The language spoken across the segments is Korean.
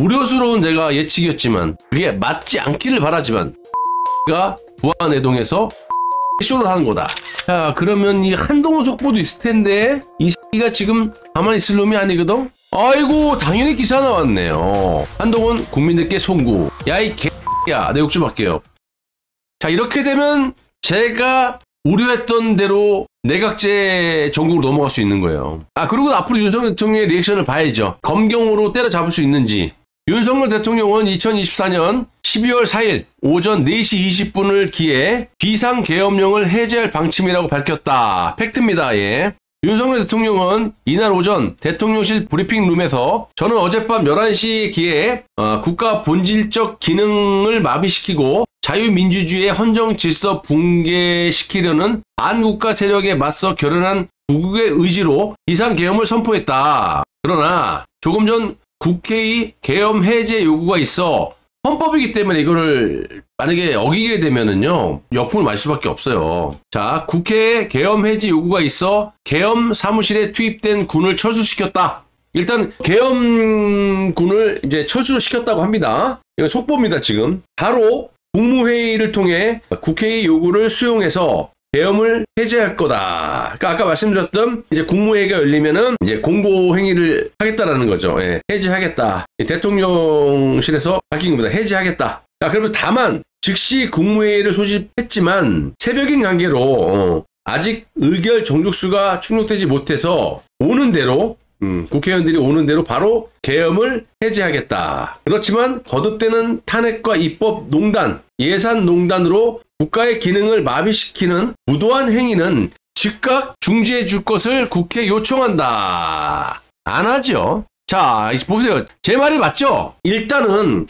우려스러운 내가 예측이었지만 그게 맞지 않기를 바라지만 가 부안해동에서 쇼를 하는 거다. 자 그러면 이 한동훈 속보도 있을 텐데 이 새끼가 지금 가만히 있을 놈이 아니거든? 아이고 당연히 기사 나왔네요. 한동훈 국민들께 송구. 야 이 개야 내 욕 좀 할게요. 자 이렇게 되면 제가 우려했던 대로 내각제 전국으로 넘어갈 수 있는 거예요. 아 그리고 앞으로 윤석열 대통령의 리액션을 봐야죠. 검경으로 때려잡을 수 있는지. 윤석열 대통령은 2024년 12월 4일 오전 4시 20분을 기해 비상계엄령을 해제할 방침이라고 밝혔다. 팩트입니다. 예. 윤석열 대통령은 이날 오전 대통령실 브리핑룸에서 저는 어젯밤 11시에 기해 어, 국가 본질적 기능을 마비시키고 자유민주주의의 헌정 질서 붕괴시키려는 반국가 세력에 맞서 결연한 구국의 의지로 비상계엄을 선포했다. 그러나 조금 전 국회의 계엄 해제 요구가 있어 헌법이기 때문에 이거를 만약에 어기게 되면은요 역풍을 맞을 수밖에 없어요. 자 국회에 계엄 해제 요구가 있어 계엄 사무실에 투입된 군을 철수시켰다. 일단 계엄군을 이제 철수를 시켰다고 합니다. 이거 속보입니다 지금. 바로 국무회의를 통해 국회의 요구를 수용해서 계엄을 해제할 거다. 그러니까 아까 말씀드렸던 이제 국무회의가 열리면은 이제 공고 행위를 하겠다라는 거죠. 예, 해제하겠다. 대통령실에서 밝힌 겁니다. 해제하겠다. 자, 그러면 다만 즉시 국무회의를 소집했지만 새벽인 관계로 어, 아직 의결 정족수가 충족되지 못해서 오는 대로 음, 국회의원들이 오는 대로 바로 계엄을 해제하겠다. 그렇지만 거듭되는 탄핵과 입법 농단, 예산 농단으로 국가의 기능을 마비시키는 무도한 행위는 즉각 중지해 줄 것을 국회에 요청한다. 안 하죠. 자, 보세요. 제 말이 맞죠? 일단은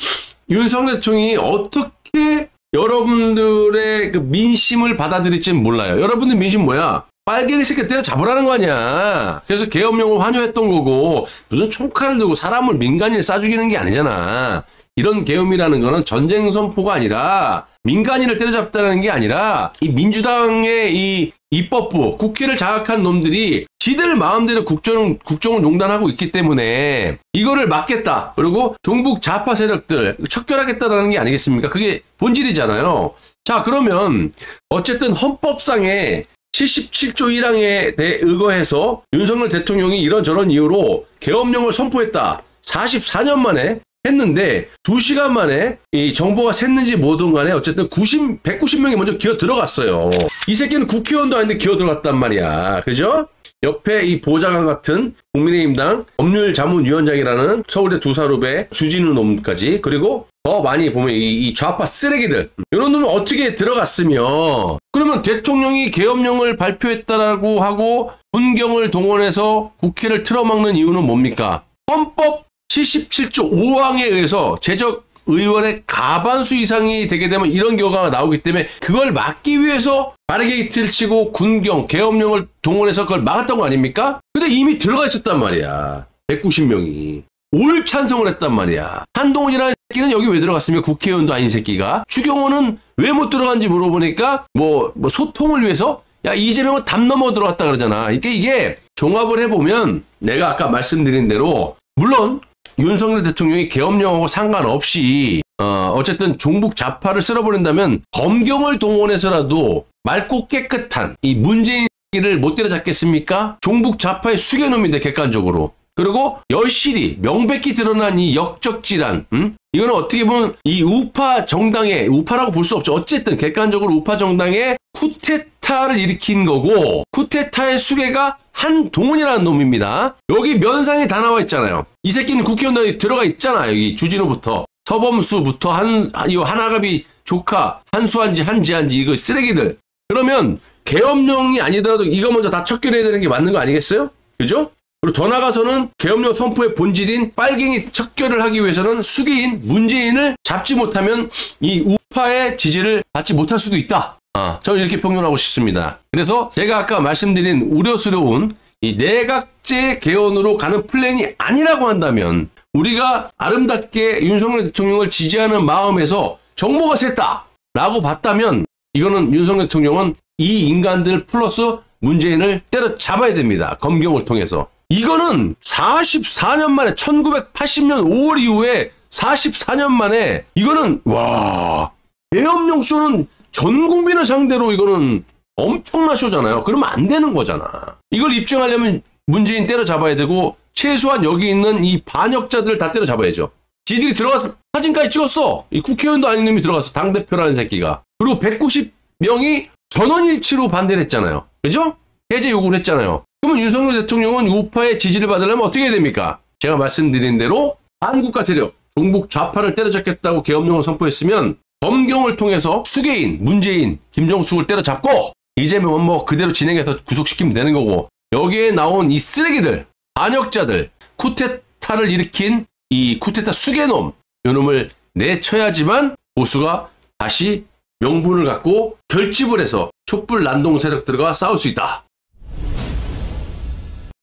윤석열 대통령이 어떻게 여러분들의 그 민심을 받아들일지는 몰라요. 여러분들 민심 뭐야? 빨갱이 새끼 때려 잡으라는 거 아니야. 그래서 계엄령을 환호했던 거고 무슨 총칼을 들고 사람을 민간인을 싸 죽이는 게 아니잖아. 이런 계엄이라는 거는 전쟁 선포가 아니라 민간인을 때려잡다는 게 아니라 이 민주당의 이 입법부 국회를 장악한 놈들이 지들 마음대로 국정, 국정을 농단하고 있기 때문에 이거를 막겠다. 그리고 종북 좌파 세력들 척결하겠다라는 게 아니겠습니까? 그게 본질이잖아요. 자, 그러면 어쨌든 헌법상에 77조 1항에 대해 의거해서 윤석열 대통령이 이런저런 이유로 계엄령을 선포했다. 44년 만에 했는데 2시간 만에 이 정보가 샜는지 뭐든 간에 어쨌든 90, 190명이 먼저 기어 들어갔어요. 이 새끼는 국회의원도 아닌데 기어 들어갔단 말이야. 그죠? 옆에 이 보좌관 같은 국민의힘당 법률자문위원장이라는 서울대 두사룹의 주진우 놈까지 그리고 더 많이 보면 이, 이 좌파 쓰레기들 이런 놈은 어떻게 들어갔으며 그러면 대통령이 계엄령을 발표했다라고 하고 군경을 동원해서 국회를 틀어막는 이유는 뭡니까? 헌법 77조 5항에 의해서 제적 의원의 가반수 이상이 되게 되면 이런 결과가 나오기 때문에 그걸 막기 위해서 바리게이트를 치고 군경, 계엄령을 동원해서 그걸 막았던 거 아닙니까? 근데 이미 들어가 있었단 말이야. 190명이. 올 찬성을 했단 말이야. 한동훈이라는 새끼는 여기 왜 들어갔으며 국회의원도 아닌 새끼가 추경호는 왜 못 들어간지 물어보니까 뭐, 뭐 소통을 위해서 야 이재명은 담 넘어 들어갔다 그러잖아. 이게 이게 종합을 해보면 내가 아까 말씀드린 대로 물론 윤석열 대통령이 계엄령하고 상관없이 어, 어쨌든 종북 좌파를 쓸어버린다면 검경을 동원해서라도 맑고 깨끗한 이 문재인을 못 때려잡겠습니까? 종북 좌파의 수개놈인데 객관적으로. 그리고 여실히 명백히 드러난 이 역적 질환, 음? 이거는 어떻게 보면 이 우파 정당의 우파라고 볼 수 없죠. 어쨌든 객관적으로 우파 정당의 쿠데타를 일으킨 거고 쿠데타의 수괴가 한동훈이라는 놈입니다. 여기 면상에 다 나와 있잖아요. 이 새끼는 국회의원단에 들어가 있잖아. 여기 주진우부터 서범수부터 한 이거 하나갑이 조카 한수한지 한지한지 이거 쓰레기들. 그러면 계엄령이 아니더라도 이거 먼저 다 척결해야 되는 게 맞는 거 아니겠어요? 그죠? 그리고 더 나가서는 계엄령 선포의 본질인 빨갱이 척결을 하기 위해서는 수기인 문재인을 잡지 못하면 이 우파의 지지를 받지 못할 수도 있다. 아, 저는 이렇게 평론하고 싶습니다. 그래서 제가 아까 말씀드린 우려스러운 이 내각제 개헌으로 가는 플랜이 아니라고 한다면 우리가 아름답게 윤석열 대통령을 지지하는 마음에서 정보가 샜다 라고 봤다면 이거는 윤석열 대통령은 이 인간들 플러스 문재인을 때려잡아야 됩니다. 검경을 통해서. 이거는 44년 만에 1980년 5월 이후에 44년 만에 이거는 와 계엄령 쇼는 전 국민을 상대로 이거는 엄청난 쇼잖아요. 그러면 안 되는 거잖아. 이걸 입증하려면 문재인 때려잡아야 되고 최소한 여기 있는 이 반역자들 다 때려잡아야죠. 지들이 들어가서 사진까지 찍었어. 이 국회의원도 아닌 놈이 들어가서 당대표라는 새끼가. 그리고 190명이 전원일치로 반대를 했잖아요. 그죠? 해제 요구를 했잖아요. 그러면 윤석열 대통령은 우파의 지지를 받으려면 어떻게 해야 됩니까? 제가 말씀드린 대로 반국가 세력, 종북 좌파를 때려잡겠다고 계엄령을 선포했으면 검경을 통해서 수계인, 문재인, 김정숙을 때려잡고 이재명은 뭐 그대로 진행해서 구속시키면 되는 거고 여기에 나온 이 쓰레기들, 반역자들, 쿠데타를 일으킨 이 쿠데타 수계놈 요놈을 내쳐야지만 보수가 다시 명분을 갖고 결집을 해서 촛불 난동 세력들과 싸울 수 있다.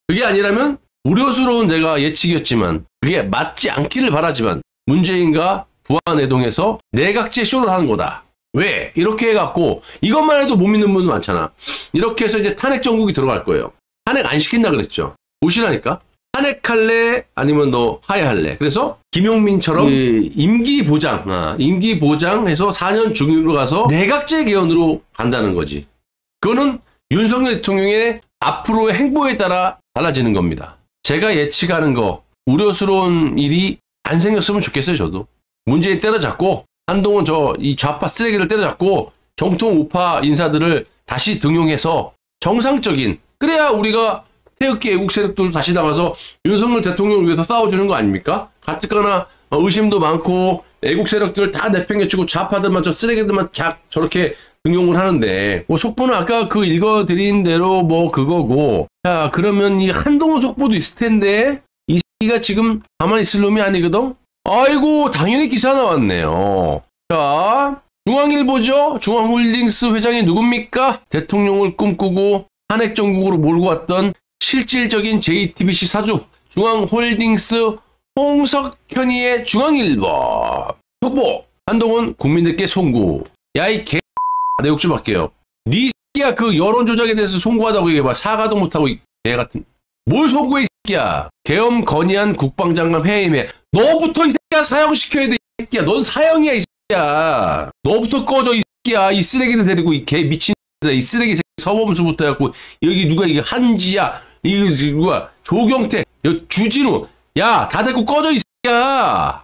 그게 아니라면 우려스러운 내가 예측이었지만 그게 맞지 않기를 바라지만 문재인과 부안해동에서 내각제 쇼를 하는 거다. 왜? 이렇게 해갖고 이것만 해도 못 믿는 분도 많잖아. 이렇게 해서 이제 탄핵 정국이 들어갈 거예요. 탄핵 안 시킨다 그랬죠. 보시라니까. 탄핵할래 아니면 너 하야할래. 그래서 김용민처럼 이 임기 보장, 아, 임기 보장해서 4년 중임으로 가서 내각제 개헌으로 간다는 거지. 그거는 윤석열 대통령의 앞으로의 행보에 따라 달라지는 겁니다. 제가 예측하는 거 우려스러운 일이 안 생겼으면 좋겠어요, 저도. 문재인 때려잡고 한동훈 저 이 좌파 쓰레기를 때려잡고 정통 우파 인사들을 다시 등용해서 정상적인 그래야 우리가 태극기 애국 세력들도 다시 나가서 윤석열 대통령을 위해서 싸워주는 거 아닙니까? 가뜩가나 어, 의심도 많고 애국 세력들을 다 내팽개치고 좌파들만 저 쓰레기들만 작 저렇게 등용을 하는데 뭐 속보는 아까 그 읽어드린 대로 뭐 그거고 자 그러면 이 한동훈 속보도 있을 텐데 이 새끼가 지금 가만히 있을 놈이 아니거든? 아이고 당연히 기사 나왔네요. 자 중앙일보죠. 중앙홀딩스 회장이 누굽니까? 대통령을 꿈꾸고 한핵 정국으로 몰고 왔던 실질적인 JTBC 사주 중앙홀딩스 홍석현이의 중앙일보 속보 한동훈 국민들께 송구 야이 개 내욕 좀 할게요 니 새끼야 그 여론 조작에 대해서 송구하다고 얘기해봐. 사과도 못하고 개 같은. 뭘 송구해 이 새끼야? 계엄 건의한 국방장관 회의에. 너부터 이 새끼야 사형시켜야 돼이 새끼야. 넌 사형이야 이 새끼야. 너부터 꺼져 이 새끼야. 이 쓰레기들 데리고 이 개 미친 이 쓰레기 새끼 서범수부터 해갖고 여기 누가 이게 한지야. 이거 누가? 조경태. 여기 주진우. 야 다 데리고 꺼져 이 새끼야